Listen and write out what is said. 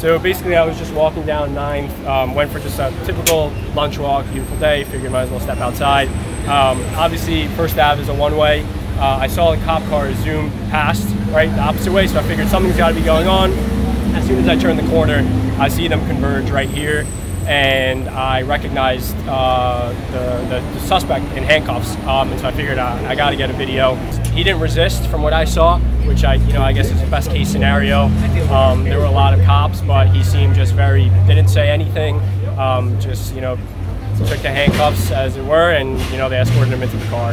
So basically, I was just walking down 9th, um, went for just a typical lunch walk, beautiful day, figured might as well step outside. Um, obviously, First Ave is a one way. Uh, I saw the cop car zoom past, right, the opposite way, so I figured something's got to be going on. As soon as I turn the corner, I see them converge right here, and I recognized uh, the, the, the, suspect in handcuffs, um, and so I figured uh, I, I got to get a video. He didn't resist from what I saw, which I, you know, I guess is the best case scenario. Um, there were a lot of cops, but he seemed just very, didn't say anything, um, just, you know, took the handcuffs as it were, and, you know, they escorted him into the car.